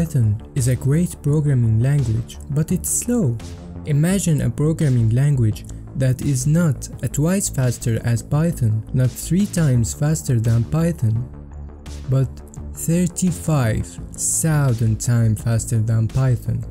Python is a great programming language, but it's slow. Imagine a programming language that is not a twice faster as Python, not three times faster than Python, but 35,000 times faster than Python.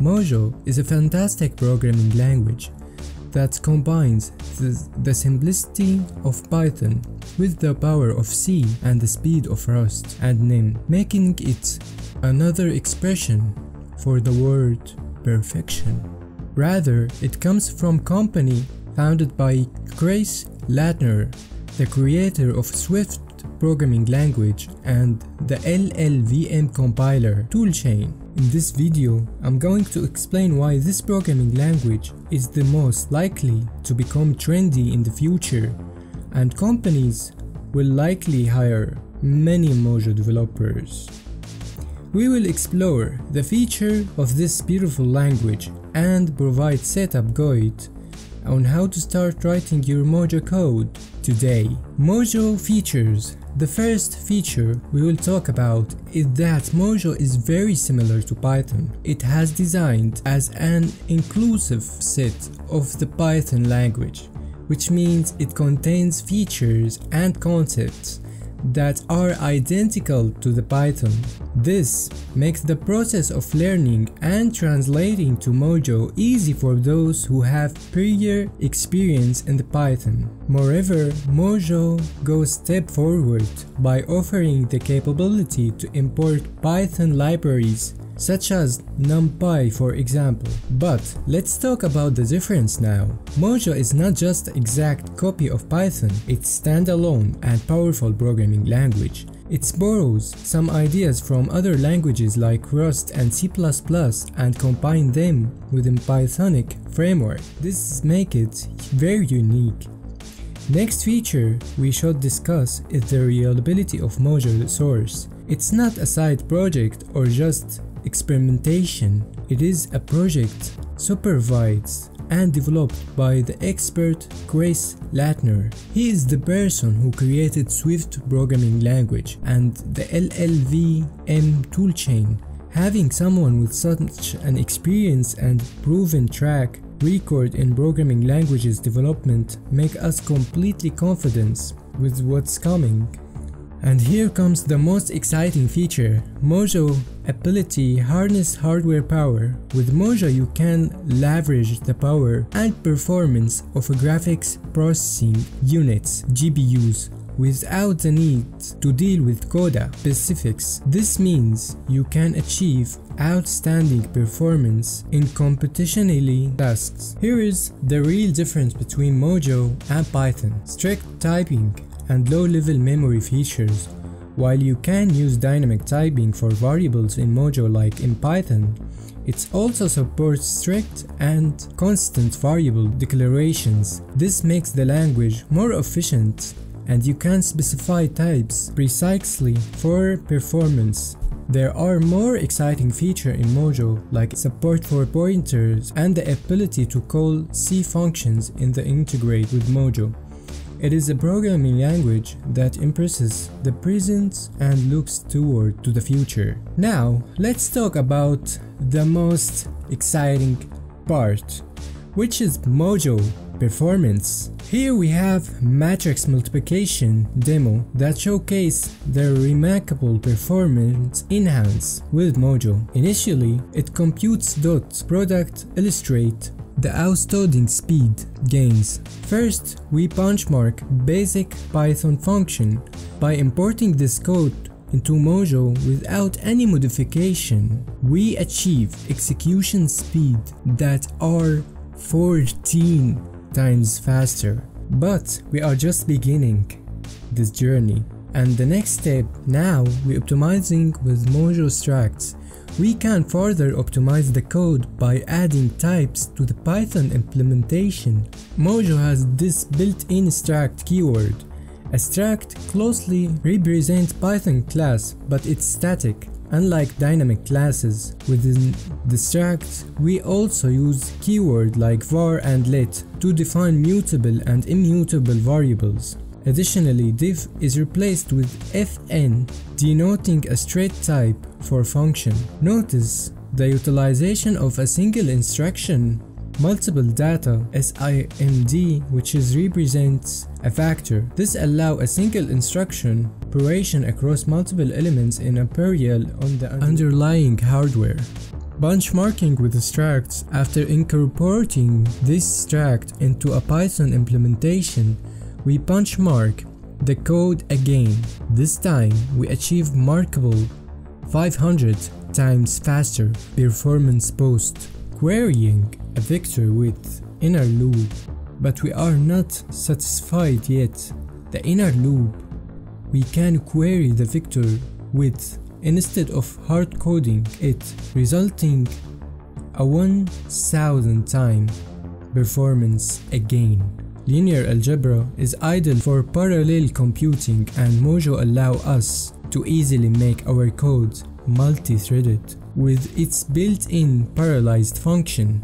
Mojo is a fantastic programming language that combines the, the, simplicity of Python with the power of C and the speed of Rust and NIM, making it another expression for the word perfection. Rather, it comes from company founded by Chris Lattner, the creator of Swift programming language and the LLVM compiler toolchain. In this video, I'm going to explain why this programming language is the most likely to become trendy in the future and companies will likely hire many Mojo developers. We will explore the feature of this beautiful language and provide setup guide on how to start writing your Mojo code today. Mojo features the first feature we will talk about is that Mojo is very similar to Python. It has designed as an inclusive set of the Python language, which means it contains features and concepts that are identical to the Python. This makes the process of learning and translating to Mojo easy for those who have prior experience in the Python. Moreover, Mojo goes step forward by offering the capability to import Python libraries such as NumPy for example. But let's talk about the difference now. Mojo is not just exact copy of Python, it's standalone and powerful programming language. It borrows some ideas from other languages like Rust and C++ and combine them within Pythonic framework. This makes it very unique. Next feature we should discuss is the reliability of Mojo source. It's not a side project or just experimentation. It is a project supervised and developed by the expert Chris Lattner. He is the person who created Swift programming language and the LLVM toolchain. Having someone with such an experience and proven track record in programming languages development make us completely confident with what's coming. And here comes the most exciting feature, Mojo ability harness hardware power. With Mojo you can leverage the power and performance of graphics processing units, GPUs, without the need to deal with CUDA specifics. This means you can achieve outstanding performance in computationally tasks. Here is the real difference between Mojo and Python. Strict typing and low-level memory features. While you can use dynamic typing for variables in Mojo like in Python, it also supports strict and constant variable declarations. This makes the language more efficient and you can specify types precisely for performance. There are more exciting features in Mojo like support for pointers and the ability to call C functions in the integrate with Mojo. It is a programming language that impresses the present and looks toward to the future. Now, let's talk about the most exciting part, which is Mojo performance. Here we have matrix multiplication demo that showcase the remarkable performance enhance with Mojo. Initially, it computes dot product illustrate the outstanding speed gains. First, we benchmark basic Python function by importing this code into Mojo without any modification. We achieve execution speed that are 14 times faster. But we are just beginning this journey. And the next step now we optimizing with Mojo structs we can further optimize the code by adding types to the Python implementation. Mojo has this built-in struct keyword. A struct closely represents Python class, but it's static. Unlike dynamic classes, within the struct, we also use keyword like var and let to define mutable and immutable variables. Additionally, def is replaced with fn, denoting a straight type for function. Notice the utilization of a single instruction multiple data SIMD which is represents a vector. This allow a single instruction operation across multiple elements in a parallel on the underlying hardware. Benchmarking with structs after incorporating this struct into a Python implementation, we benchmark the code again. This time we achieve markable 500 times faster performance post querying a vector with inner loop, but we are not satisfied yet. The inner loop, we can query the vector with instead of hard coding it, resulting a 1000 time performance again. Linear algebra is ideal for parallel computing and Mojo allow us to easily make our code multi-threaded with its built-in parallelized function.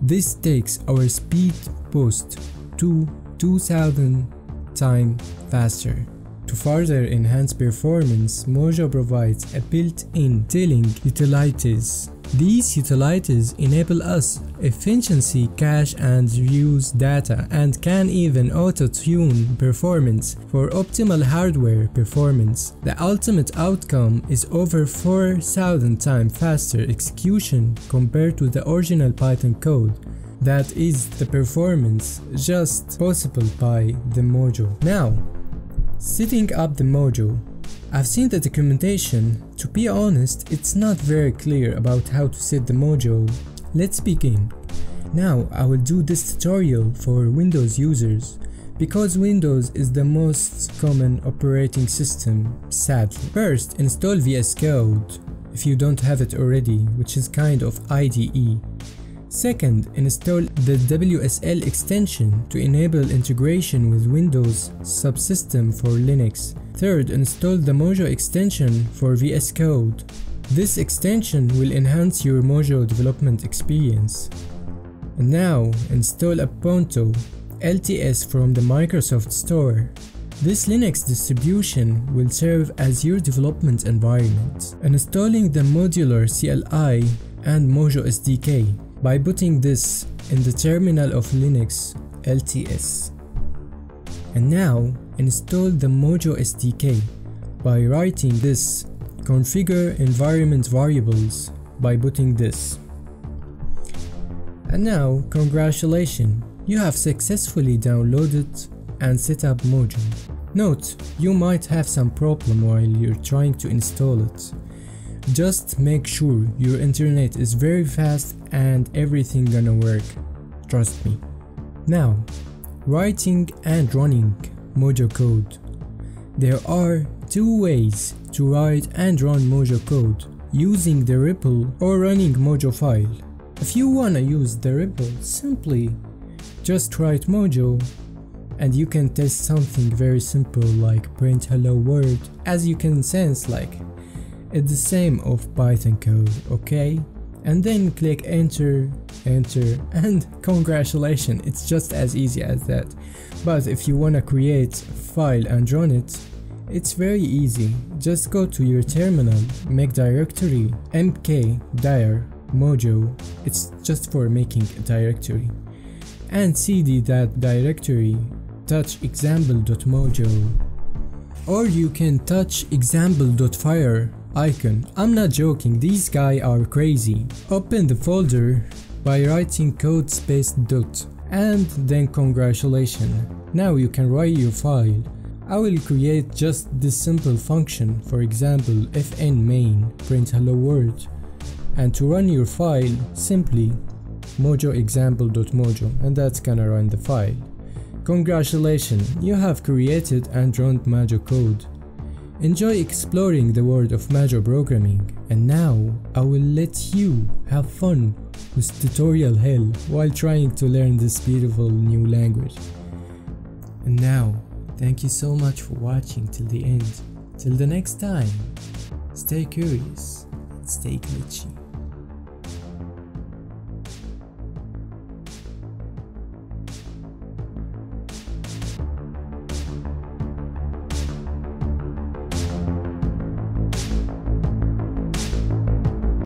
This takes our speed post to 2000 times faster. To further enhance performance, Mojo provides a built-in tiling utilities these utilities enable us efficiency cache and reuse data and can even auto-tune performance for optimal hardware performance. The ultimate outcome is over 4000 times faster execution compared to the original Python code. That is the performance just possible by the module. Now, setting up the module. I've seen the documentation, to be honest, it's not very clear about how to set the module. Let's begin. Now I will do this tutorial for Windows users because Windows is the most common operating system, sadly. First, install VS Code if you don't have it already, which is kind of IDE. Second, install the WSL extension to enable integration with Windows subsystem for Linux. Third, install the Mojo extension for VS Code. This extension will enhance your Mojo development experience. And now, install Ubuntu LTS from the Microsoft Store. This Linux distribution will serve as your development environment. Installing the modular CLI and Mojo SDK by putting this in the terminal of Linux LTS. And now install the Mojo SDK by writing this configure environment variables by putting this. And now, congratulations, you have successfully downloaded and set up Mojo. Note, you might have some problem while you're trying to install it. Just make sure your internet is very fast and everything gonna work, trust me. Now, writing and running Mojo code. There are two ways to write and run Mojo code using the REPL or running Mojo file. If you wanna use the REPL, simply just write Mojo and you can test something very simple like print hello world as you can sense like it's the same of Python code, okay? And then click enter, enter, and congratulations, it's just as easy as that. But if you wanna create file and run it, it's very easy. Just go to your terminal, make directory mk dir mojo, it's just for making a directory, and cd that directory touch example.mojo. Or you can touch example.fire icon. I'm not joking, these guys are crazy. Open the folder by writing code space dot and then congratulations. Now you can write your file. I will create just this simple function, for example fn main print hello world and to run your file simply mojo example.mojo and that's gonna run the file. Congratulations, you have created and run Mojo code. Enjoy exploring the world of Mojo programming and now I will let you have fun with tutorial hell while trying to learn this beautiful new language. And now, thank you so much for watching till the end. Till the next time, stay curious and stay glitchy.